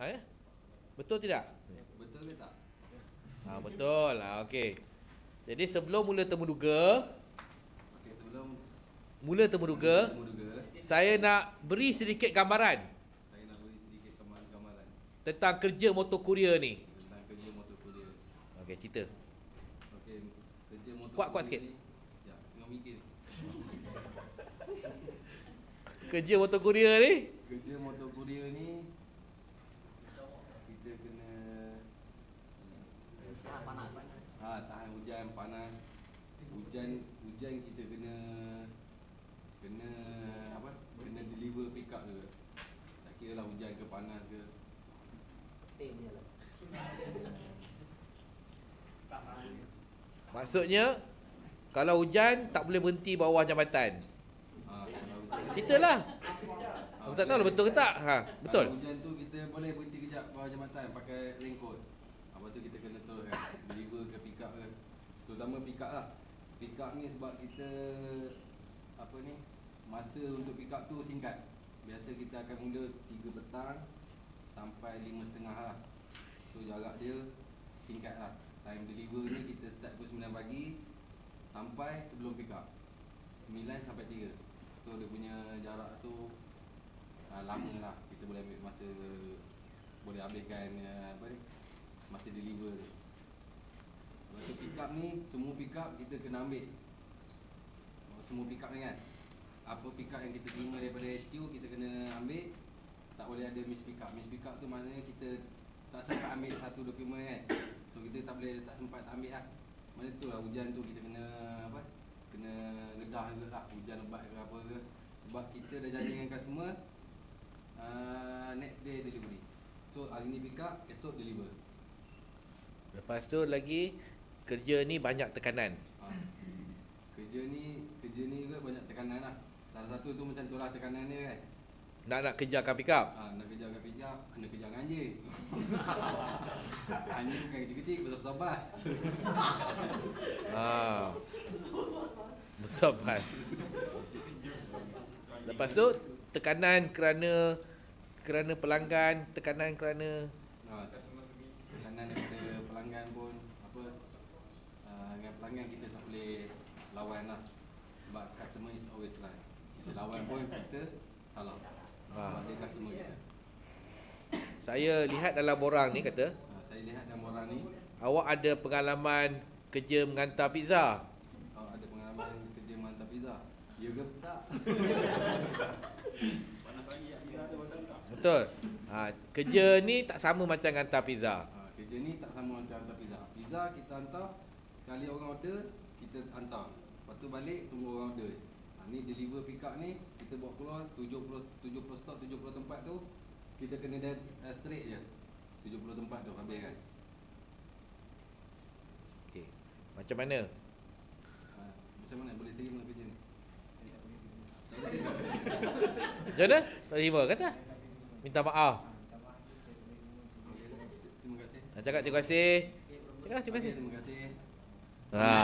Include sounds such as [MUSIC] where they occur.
Ha, ya? Betul tidak? Betul ke tak? Ha, betul. Ha, okey. Jadi sebelum mula temuduga, Okey, sebelum mula temuduga, temuduga, saya nak beri sedikit gambaran saya nak beri sedikit gambaran tentang kerja motor kurier ni. tentang kerja motor kurier. Okey, cerita. Okey, kerja motor Kuat-kuat sikit. ni- Ya, tengok mikir. [LAUGHS] Kerja motor kurier ni Kerja motor kurier ni kita kena ha, tahan hujan panas. Hujan kita kena kena apa? Kena deliver pick up juga. Tak kira lah hujan ke panas ke. maksudnya kalau hujan tak boleh berhenti bawah jambatan. Ha, Ceritalah. ha, Aku tak tahu lah betul ke tak. Ha, betul. Kalau hujan tu kita boleh berhenti kejap bawah jambatan pakai raincoat. Lepas tu kita kena turun kan, deliver ke pick up ke. Terutama pick up lah. Pick up ni sebab kita apa ni, masa untuk pick up tu singkat. Biasa kita akan mula 3 petang sampai 5.30 lah. So jarak dia singkat lah. Time deliver ni kita start pukul 9 pagi sampai sebelum pick up. 9 sampai 3. So dia punya jarak tu uh, lama lah kita boleh ambil masa boleh habiskan uh, apa ni masa deliver tu. Lepas tu pick up ni semua pick up kita kena ambil. Semua pick up ni kan. Apa pick up yang kita terima daripada HQ kita kena ambil. Tak boleh ada miss pick up. Miss pick up tu maknanya kita tak sempat ambil satu dokumen kan. So kita tak boleh tak sempat tak ambil lah. Mana tu lah hujan tu kita kena apa? Kena redah juga lah hujan lebat ke apa ke. Sebab kita dah janji dengan customer uh, next day delivery. So hari ni pick up, esok deliver. Lepas tu lagi kerja ni banyak tekanan. Ha. Kerja ni kerja ni juga banyak tekanan lah. Salah satu tu macam tu lah tekanan dia kan. Nak nak kejarkan pick up. Ha, nak kejar kat pick up, kena kejar dengan anjing. [LAUGHS] anjing bukan kecil-kecil, besar-besar bas. Ha. Besar pas. Lepas tu tekanan kerana kerana pelanggan, tekanan kerana Ha, tekanan daripada pelanggan pun apa pelanggan kita tak boleh lawan lah. Sebab customer is always right. Kita lawan pun kita salah. Ha. Sebab dia customer kita. saya lihat dalam borang ni kata Ha, saya lihat dalam orang ni awak ada pengalaman kerja mengantar pizza. Oh, ada pengalaman kerja mantap pizza. Ya ke tak? Betul. Ha, kerja ni tak sama macam hantar pizza. Ha, kerja ni tak sama macam hantar pizza. Pizza kita hantar, sekali orang order, kita hantar. Lepas tu balik, tunggu orang order. Ha, ni deliver pick up ni, kita bawa keluar 70, 70 stok, 70 tempat tu, kita kena dead, uh, straight je. 70 tempat tu habis kan. Okey. Macam mana? Ha, macam mana boleh terima kerja ni? Macam mana? Tak terima kata. Minta maaf. Terima kasih. Ha, cakap terima kasih. Cakap terima kasih. Terima kasih. Ha.